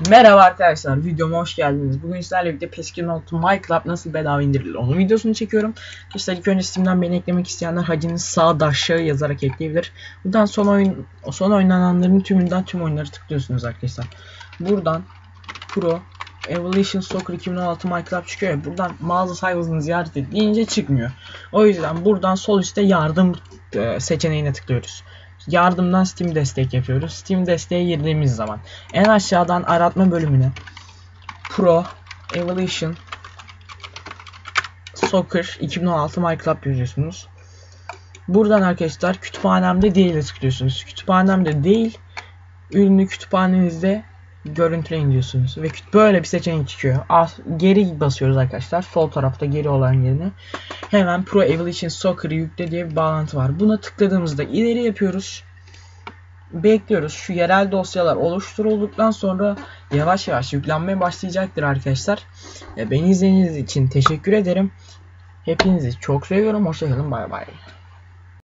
Merhaba arkadaşlar, videoma hoş geldiniz. Bugün sizlerle birlikte PES 2016 MyClub nasıl bedava indirilir onun videosunu çekiyorum. Arkadaşlar ilk önce Steam'den beni eklemek isteyenler hacinin sağ da aşağı yazarak ekleyebilir. Buradan son oyun son oynananların tümünden tüm oyunları tıklıyorsunuz arkadaşlar. Buradan Pro Evolution Soccer 2016 MyClub çıkıyor ya buradan mağaza sayfasını ziyaret edince çıkmıyor. O yüzden buradan sol üstte yardım e, seçeneğine tıklıyoruz. Yardımdan Steam destek yapıyoruz. Steam desteğe girdiğimiz zaman en aşağıdan aratma bölümüne Pro Evolution Soccer 2016 MyClub yazıyorsunuz. Buradan arkadaşlar kütüphanemde değil tıklıyorsunuz. Kütüphanemde değil ürünü kütüphanenizde görüntüleyin diyorsunuz. Ve böyle bir seçenek çıkıyor. Geri basıyoruz arkadaşlar. Sol tarafta geri olan yerine. Hemen Pro Evolution Soccer'ı yükle diye bir bağlantı var. Buna tıkladığımızda ileri yapıyoruz. Bekliyoruz. Şu yerel dosyalar oluşturulduktan sonra yavaş yavaş yüklenmeye başlayacaktır arkadaşlar. Beni izlediğiniz için teşekkür ederim. Hepinizi çok seviyorum. Hoşçakalın. Bay bay.